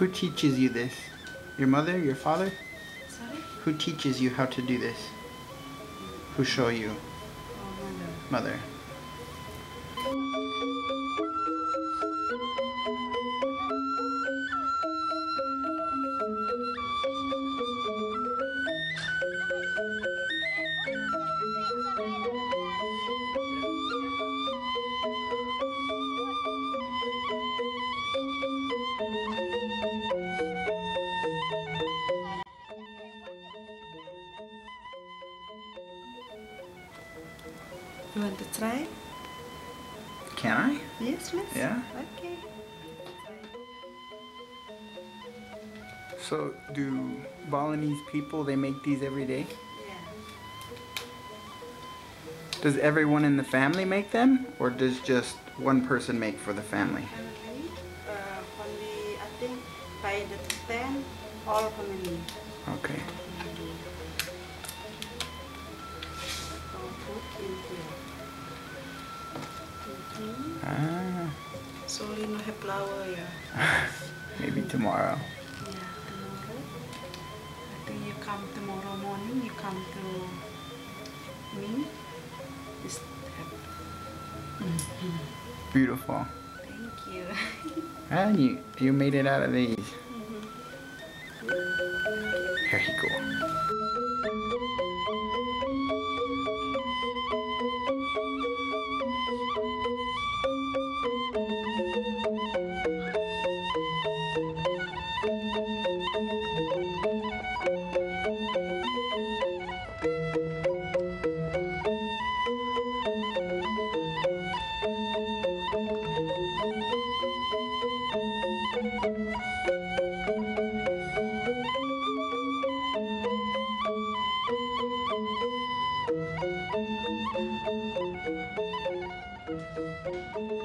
Who teaches you this? Your mother? Your father? Sorry? Who teaches you how to do this? Who show you? Oh, Mother. mother. You want to try? Can I? Yes, miss. Yeah. Okay. So do Balinese people, they make these every day? Yeah. Does everyone in the family make them? Or does just one person make for the family? Family, uh, only I think by the ten, all family. Okay. Sorry, no have flower yeah. maybe tomorrow. Yeah, tomorrow. I think you come tomorrow morning. You come to me. Just have. Mm-hmm. Beautiful. Thank you. And you, you made it out of these. Mm-hmm. Very cool. Thank you.